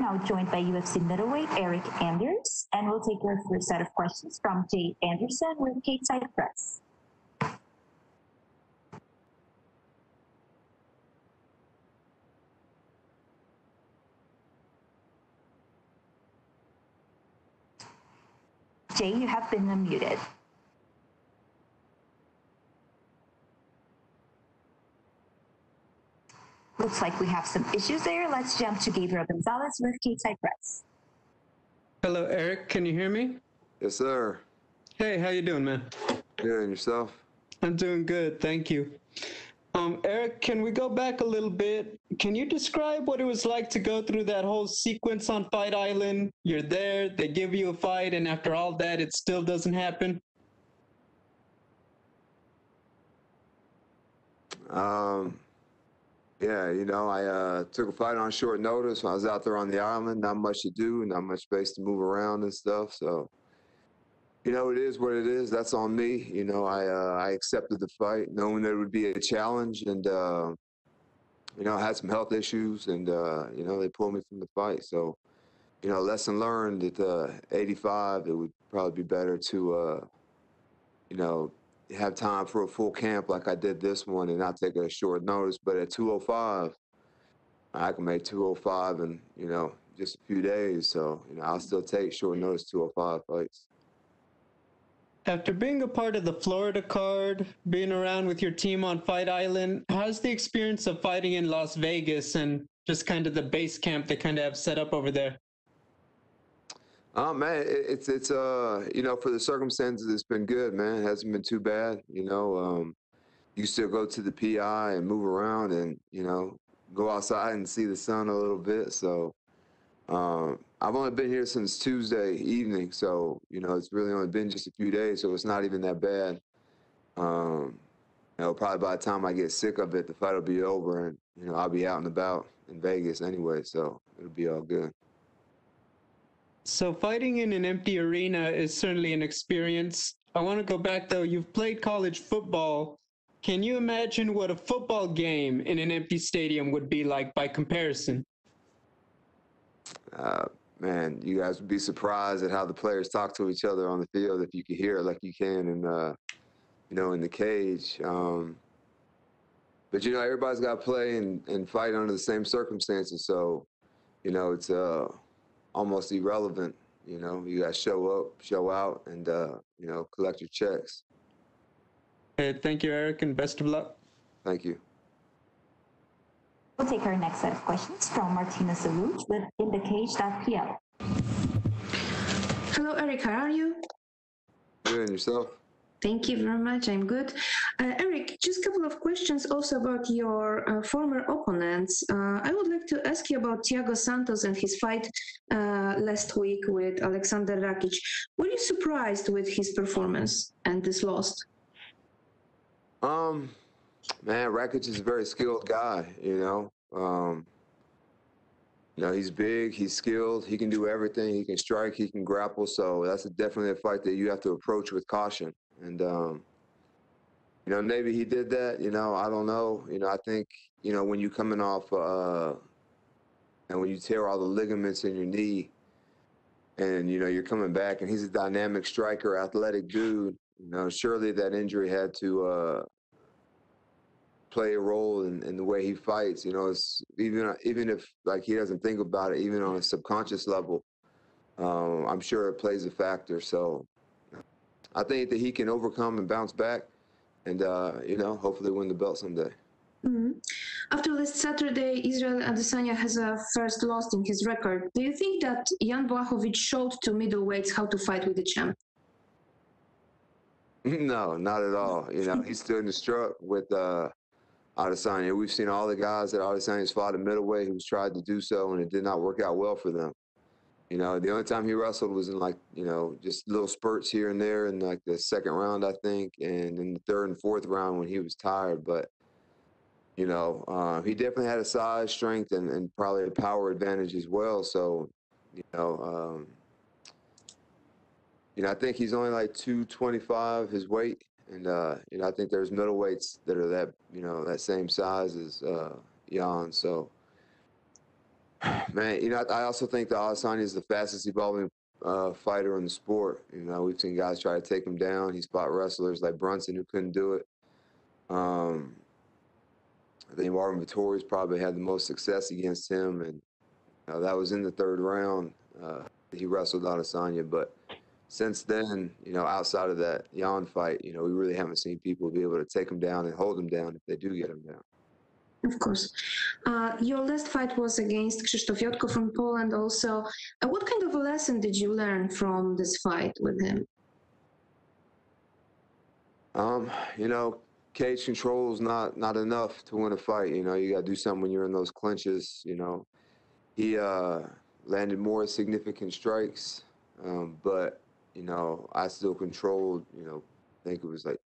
now joined by UFC middleweight Eryk Anders, and we'll take our first set of questions from Jay Anderson with Side Press. Jay, you have been unmuted. Looks like we have some issues there. Let's jump to Gabriel Gonzalez with Side Press. Hello, Eryk. Can you hear me? Yes, sir. Hey, how you doing, man? Good, and yourself? I'm doing good, thank you. Um, Eryk, can we go back a little bit? Can you describe what it was like to go through that whole sequence on Fight Island? You're there, they give you a fight, and after all that, it still doesn't happen? Um, yeah, you know, I uh, took a fight on short notice when I was out there on the island. Not much to do, not much space to move around and stuff. So, you know, it is what it is. That's on me. You know, I uh, I accepted the fight, knowing that it would be a challenge, and uh, you know, I had some health issues, and uh, you know, they pulled me from the fight. So, you know, lesson learned at uh, 85, it would probably be better to, uh, you know, have time for a full camp like I did this one and not take a short notice. But at 205, I can make 205 in, you know, just a few days. So, you know, I'll still take short notice 205 fights. After being a part of the Florida card, being around with your team on Fight Island, how's the experience of fighting in Las Vegas and just kind of the base camp they kind of have set up over there? Oh man, it's it's uh you know for the circumstances it's been good, man. It hasn't been too bad. You know, um, you still go to the PI and move around and you know go outside and see the sun a little bit. So um, I've only been here since Tuesday evening, so you know it's really only been just a few days, so it's not even that bad. Um, you know, probably by the time I get sick of it, the fight will be over, and you know I'll be out and about in Vegas anyway, so it'll be all good. So fighting in an empty arena is certainly an experience. I want to go back though. You've played college football. Can you imagine what a football game in an empty stadium would be like by comparison? Uh, man, you guys would be surprised at how the players talk to each other on the field if you could hear it like you can in, uh, you know, in the cage. Um, but you know, everybody's got to play and, and fight under the same circumstances. So, you know, it's uh, almost irrelevant. You know, you got to show up, show out, and uh, you know, collect your checks. Hey, thank you, Eryk, and best of luck. Thank you. We'll take our next set of questions from Martina Saluj with InTheCage.pl. Hello, Eryk. How are you? Good, and yourself? Thank you very much. I'm good. Uh, Eryk, just a couple of questions also about your uh, former opponents. Uh, I would like to ask you about Thiago Santos and his fight uh, last week with Alexander Rakic. Were you surprised with his performance and this loss? Um, man, Rakic is a very skilled guy. You know, um, you know, he's big, he's skilled, he can do everything. He can strike, he can grapple. So that's definitely a fight that you have to approach with caution. And um, you know, maybe he did that. You know, I don't know. You know, I think you know when you're coming off uh, and when you tear all the ligaments in your knee, and you know you're coming back, and he's a dynamic striker, athletic dude. You know, surely that injury had to uh, play a role in, in the way he fights. You know, it's even even if like he doesn't think about it, even on a subconscious level, um, I'm sure it plays a factor. So I think that he can overcome and bounce back, and uh, you know, hopefully win the belt someday. Mm-hmm. After last Saturday, Israel Adesanya has a first loss in his record. Do you think that Jan Blachowicz showed to middleweights how to fight with the champ? No, not at all. You know, he stood in the struck with uh, Adesanya. We've seen all the guys that Adesanya's fought in middleweight who's tried to do so, and it did not work out well for them. You know, the only time he wrestled was in like, you know, just little spurts here and there in like the second round, I think, and in the third and fourth round when he was tired. But, you know, uh, he definitely had a size, strength, and, and probably a power advantage as well. So, you know, um, you know, I think he's only like 225 his weight. And, uh, you know, I think there's middleweights that are that, you know, that same size as uh, Jan. So, Man, you know, I also think that Adesanya is the fastest evolving uh, fighter in the sport. You know, we've seen guys try to take him down. He's fought wrestlers like Brunson who couldn't do it. Um, I think Marvin Vettori's probably had the most success against him, and uh, that was in the third round. Uh, he wrestled Adesanya, but since then, you know, outside of that Jan fight, you know, we really haven't seen people be able to take him down and hold him down if they do get him down. Of course. Uh, your last fight was against Krzysztof Jotko from Poland also. Uh, what kind of a lesson did you learn from this fight with him? Um, you know, cage control is not not enough to win a fight. You know, you got to do something when you're in those clinches. You know, he uh, landed more significant strikes, um, but you know, I still controlled. You know, I think it was like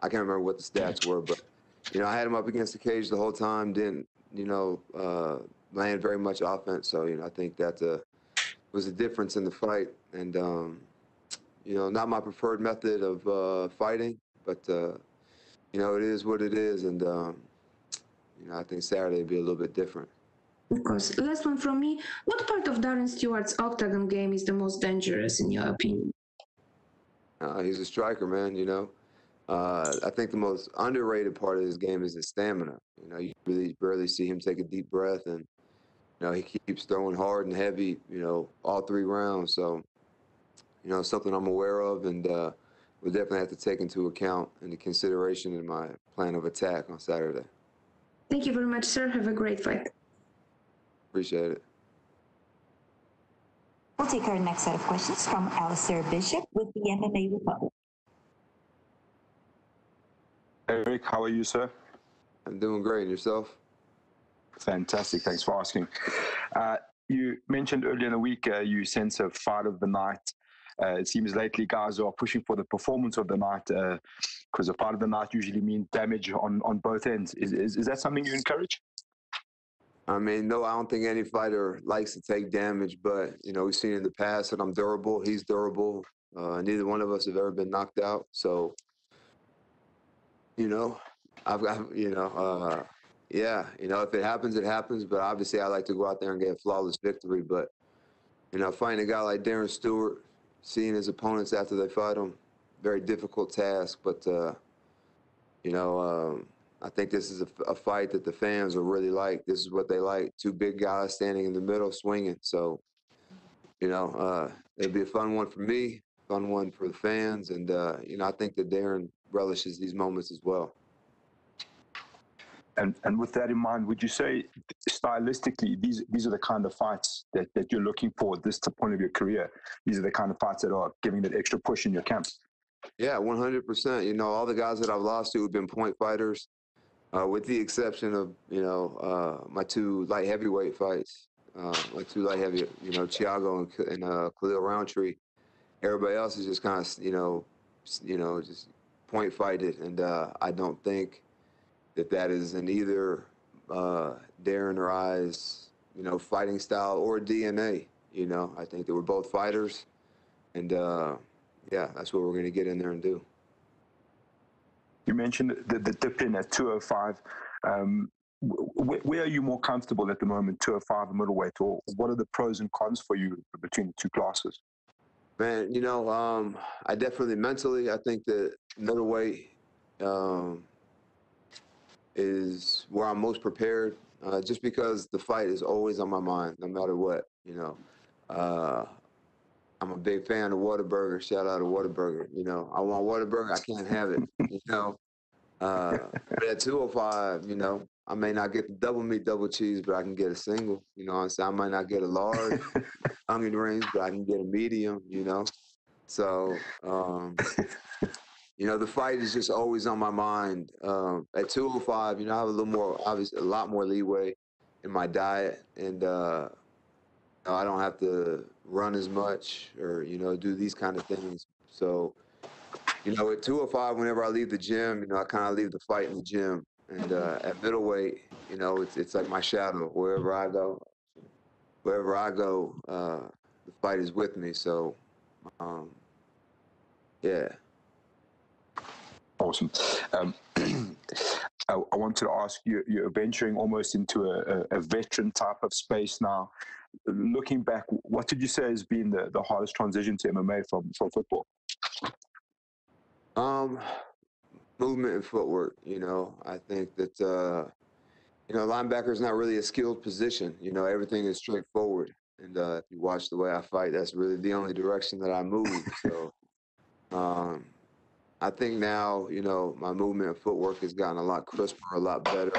I can't remember what the stats were, but you know, I had him up against the cage the whole time. Didn't you know uh, land very much offense. So you know, I think that uh, was a difference in the fight, and um, you know, not my preferred method of uh, fighting, but uh, you know, it is what it is, and um, you know, I think Saturday would be a little bit different. Of course. Last one from me. What part of Darren Stewart's octagon game is the most dangerous, in your opinion? Uh, he's a striker, man. You know, uh, I think the most underrated part of his game is his stamina. You know, you really barely see him take a deep breath, and you know he keeps throwing hard and heavy. You know, all three rounds. So, you know, something I'm aware of, and uh, we'll definitely have to take into account and consideration in my plan of attack on Saturday. Thank you very much, sir. Have a great fight. Appreciate it. We'll take our next set of questions from Alistair Bishop with the MMA Republic. Eryk, how are you, sir? I'm doing great. And yourself? Fantastic. Thanks for asking. Uh, you mentioned earlier in the week uh, you sense a fight of the night. Uh, it seems lately guys are pushing for the performance of the night because uh, a fight of the night usually means damage on, on both ends. Is, is, is that something you encourage? I mean, no, I don't think any fighter likes to take damage, but you know, we've seen in the past that I'm durable. He's durable. Uh, neither one of us have ever been knocked out, so you know, I've got you know, uh, yeah, you know, if it happens, it happens. But obviously, I like to go out there and get a flawless victory. But you know, fighting a guy like Darren Stewart, seeing his opponents after they fight him, very difficult task. But uh, you know. Um, I think this is a, a, fight that the fans will really like. This is what they like: two big guys standing in the middle, swinging. So, you know, uh, it'll be a fun one for me, fun one for the fans, and uh, you know, I think that Darren relishes these moments as well. And and with that in mind, would you say stylistically these these are the kind of fights that, that you're looking for at this point of your career? These are the kind of fights that are giving that extra push in your camps. Yeah, 100%. You know, all the guys that I've lost to have been point fighters uh, with the exception of you know uh, my two light heavyweight fights, uh, my two light heavy, you know, Thiago and, and uh, Khalil Rountree. Everybody else is just kind of you know, you know, just point fighted, and uh, I don't think that that is in either uh, Darren or I's you know fighting style or DNA. You know, I think they were both fighters, and uh, yeah, that's what we're going to get in there and do. You mentioned the, the dip in at 205. Um, wh- where are you more comfortable at the moment, 205 or middleweight, or what are the pros and cons for you between the two classes? Man, you know, um, I definitely mentally, I think that middleweight um, is where I'm most prepared, uh, just because the fight is always on my mind, no matter what. You know, uh, I'm a big fan of Whataburger. Shout out to Whataburger. You know, I want Whataburger. I can't have it. You know, uh, but at 205, you know, I may not get the double meat, double cheese, but I can get a single. You know, I'm saying I might not get a large onion rings, but I can get a medium. You know, so um, you know the fight is just always on my mind. Um, at 205, you know, I have a little more, obviously, a lot more leeway in my diet, and uh, I don't have to run as much or you know do these kind of things. So, you know, at 205, whenever I leave the gym, you know, I kind of leave the fight in the gym. And uh, at middleweight, you know, it's it's like my shadow. Wherever I go, wherever I go, uh, the fight is with me. So, um, yeah. Awesome. Um, I, I wanted to ask you, you're venturing almost into a, a, veteran type of space now. Looking back, what did you say has been the, the hardest transition to MMA from, from football? Um, movement and footwork. You know, I think that uh, you know linebacker is not really a skilled position. You know, everything is straightforward. And uh, if you watch the way I fight, that's really the only direction that I move. So, um, I think now, you know, my movement and footwork has gotten a lot crisper, a lot better.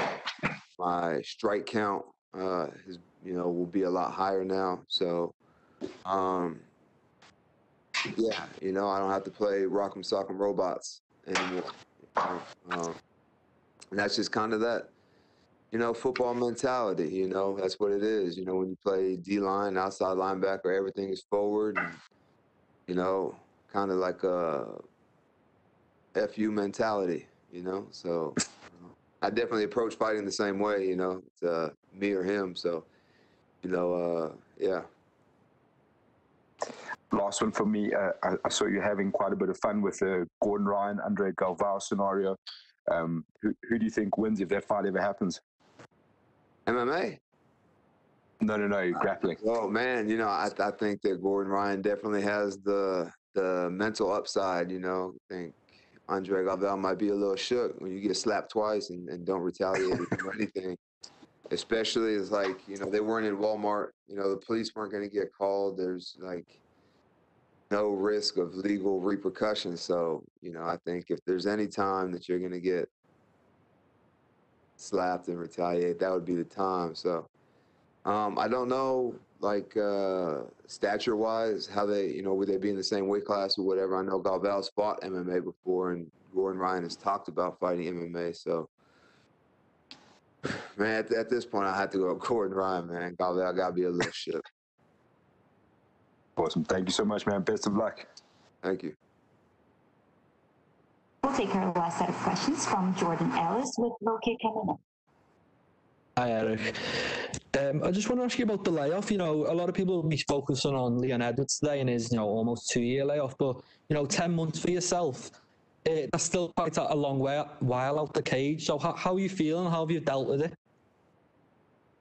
My strike count uh, is, you know, will be a lot higher now. So, um, yeah, you know, I don't have to play Rock'em Sock'em Robots anymore. Um, and that's just kind of that, you know, football mentality. You know, that's what it is. You know, when you play D line, outside linebacker, everything is forward. And, you know, kind of like a fu mentality. You know, so I definitely approach fighting the same way. You know, it's uh, me or him. So, you know, uh, yeah. Last one for me. Uh, I, I, saw you having quite a bit of fun with the Gordon Ryan, Andre Galvao scenario. Um, who, who do you think wins if that fight ever happens? MMA. No, no, no, grappling. Oh man, you know, I, I think that Gordon Ryan definitely has the the mental upside. You know, I think Andre Galvao might be a little shook when you get slapped twice and, and don't retaliate or anything. Especially it's like you know they weren't in Walmart. You know, the police weren't going to get called. There's like no risk of legal repercussions. So you know, I think if there's any time that you're going to get slapped and retaliate, that would be the time. So um, I don't know, like uh, stature wise, how they, you know, would they be in the same weight class or whatever? I know Galvao's fought MMA before, and Gordon Ryan has talked about fighting MMA. So, man, at, at this point, I have to go Gordon Ryan, man. Galvao got to be a little shit. Awesome. Thank you so much, man. Best of luck. Thank you. We'll take our last set of questions from Jordan Ellis with Loki coming up. Hi, Eryk. Um, I just want to ask you about the layoff. You know, a lot of people will be focusing on Leon Edwards today and his, you know, almost two-year layoff. But you know, ten months for yourself, uh, that's still quite a long way, while out the cage. So, how, how are you feeling? How have you dealt with it?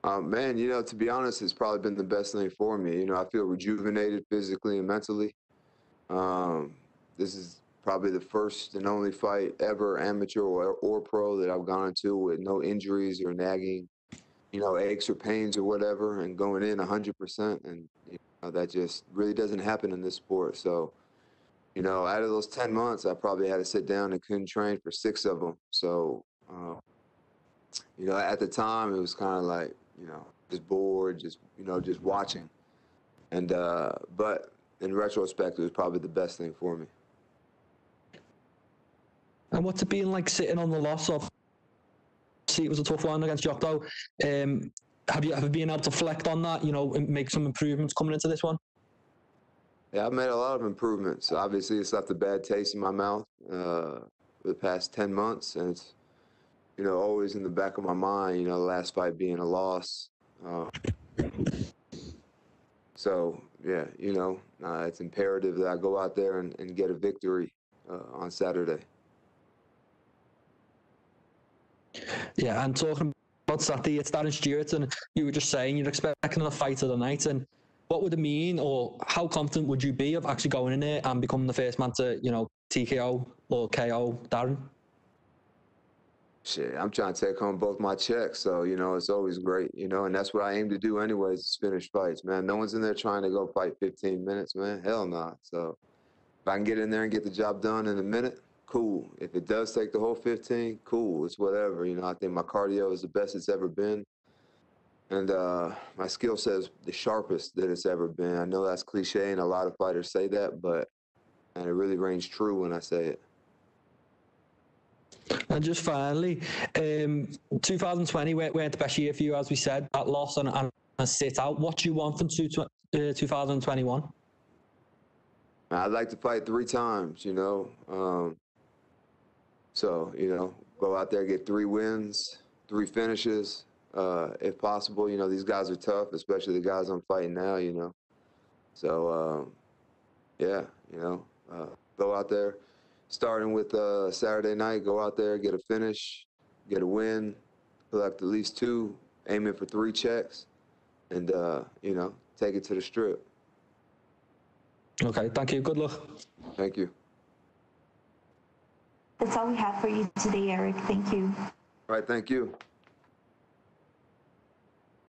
Uh, man, you know, to be honest, it's probably been the best thing for me. You know, I feel rejuvenated physically and mentally. Um, this is probably the first and only fight ever, amateur or, or pro, that I've gone into with no injuries or nagging, you know, aches or pains or whatever, and going in 100%. And you know, that just really doesn't happen in this sport. So, you know, out of those 10 months, I probably had to sit down and couldn't train for six of them. So, uh, you know, at the time, it was kind of like, you know, just bored, just you know, just watching. And uh, but in retrospect, it was probably the best thing for me. And what's it been like sitting on the loss of? See, it was a tough one against Jotko. Um, have you have you been able to reflect on that? You know, and make some improvements coming into this one. Yeah, I've made a lot of improvements. Obviously, it's left a bad taste in my mouth uh, for the past ten months, and it's you know, always in the back of my mind, you know, the last fight being a loss. Uh, so, yeah, you know, uh, it's imperative that I go out there and, and get a victory uh, on Saturday. Yeah, and talking about Saturday, it's Darren Stewart, and you were just saying you're expecting a fight of the night, and what would it mean, or how confident would you be of actually going in there and becoming the first man to, you know, TKO or KO Darren? shit, I'm trying to take home both my checks. So, you know, it's always great, you know, and that's what I aim to do anyways, is finish fights, man. No one's in there trying to go fight 15 minutes, man. Hell no. Nah. So if I can get in there and get the job done in a minute, cool. If it does take the whole 15, cool. It's whatever. You know, I think my cardio is the best it's ever been. And uh, my skill set is the sharpest that it's ever been. I know that's cliche and a lot of fighters say that, but and it really rings true when I say it. And just finally, um, 2020 went, went the best year for you, as we said, that loss and, and a sit out. What do you want from two, uh, 2021? I'd like to fight three times, you know. Um, so, you know, go out there, get three wins, three finishes, uh, if possible. You know, these guys are tough, especially the guys I'm fighting now, you know. So, um, yeah, you know, uh, go out there, starting with uh, Saturday night, go out there, get a finish, get a win, collect at least two, aiming for three checks, and uh, you know, take it to the strip. Okay, thank you. Good luck. Thank you. That's all we have for you today, Eryk. Thank you. All right, thank you.